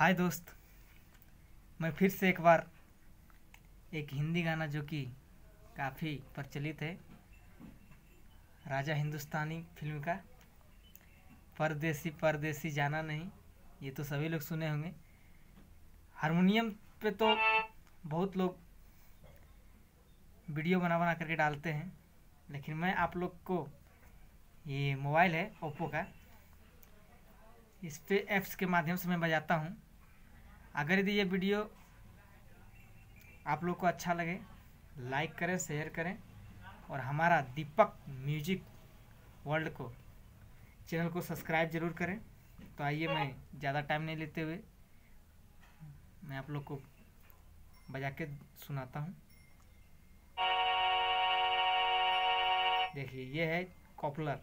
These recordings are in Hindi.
हाय दोस्त। मैं फिर से एक बार एक हिंदी गाना जो कि काफ़ी प्रचलित है, राजा हिंदुस्तानी फ़िल्म का, परदेसी परदेसी जाना नहीं, ये तो सभी लोग सुने होंगे। हारमोनियम पे तो बहुत लोग वीडियो बना बना करके डालते हैं, लेकिन मैं आप लोग को ये मोबाइल है, ओप्पो का। इस पे ऐप्स के माध्यम से मैं बजाता हूँ। अगर यदि ये वीडियो आप लोग को अच्छा लगे लाइक करें शेयर करें और हमारा दीपक म्यूज़िक वर्ल्ड को चैनल को सब्सक्राइब ज़रूर करें। तो आइए मैं ज़्यादा टाइम नहीं लेते हुए मैं आप लोग को बजा के सुनाता हूँ। देखिए, ये है कॉपलर।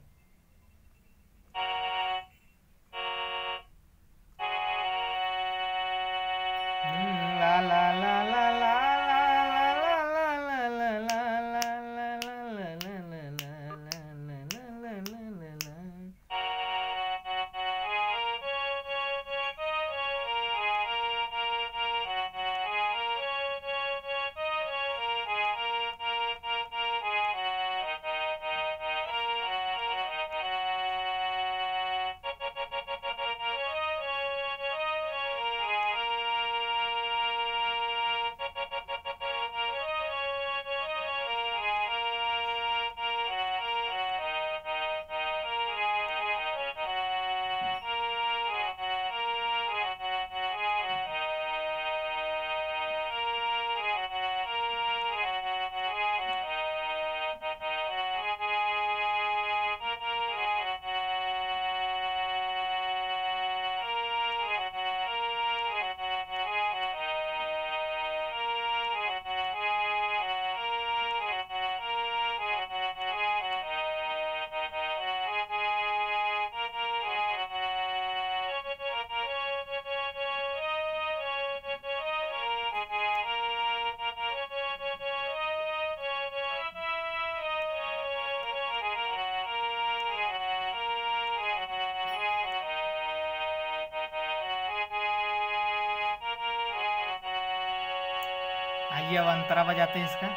आइए अब अंतरा बजाते हैं इसका।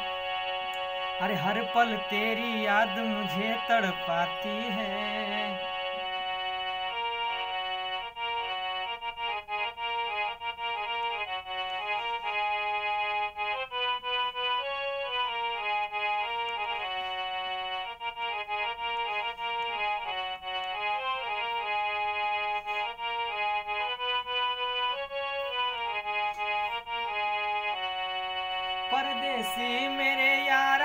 अरे हर पल तेरी याद मुझे तड़पाती है। परदेसी मेरे यारा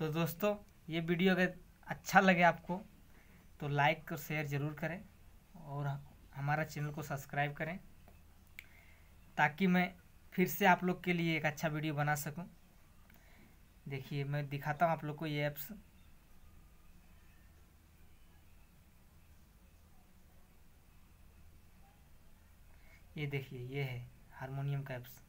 तो दोस्तों, ये वीडियो अगर अच्छा लगे आपको तो लाइक और शेयर ज़रूर करें और हमारा चैनल को सब्सक्राइब करें ताकि मैं फिर से आप लोग के लिए एक अच्छा वीडियो बना सकूँ। देखिए, मैं दिखाता हूँ आप लोग को ये ऐप्स ये देखिए, ये है हारमोनियम का ऐप्स